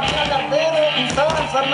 María Guerrero y Sara San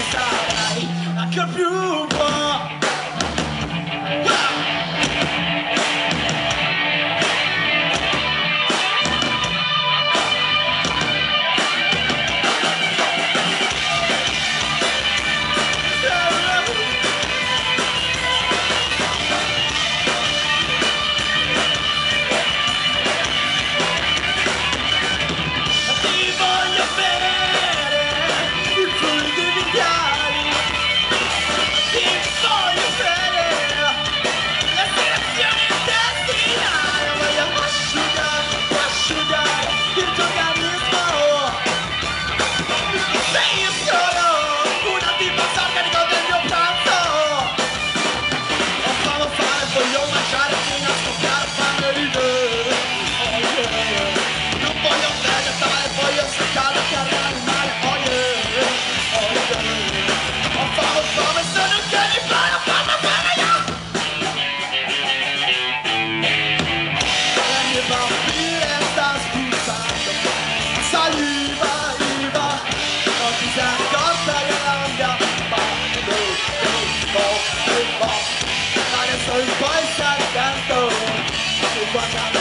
desire. I could be Guacamole.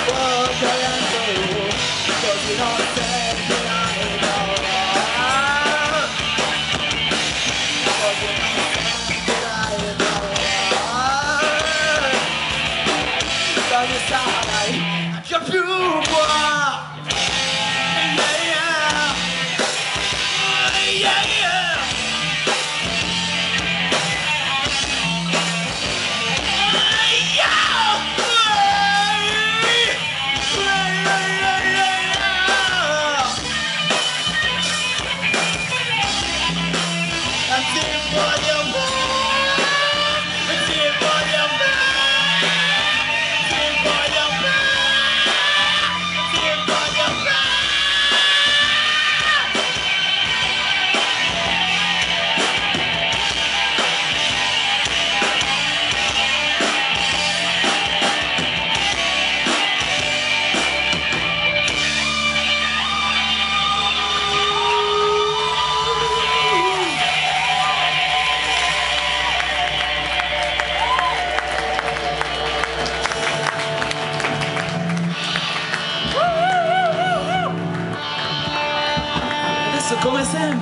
Awesome.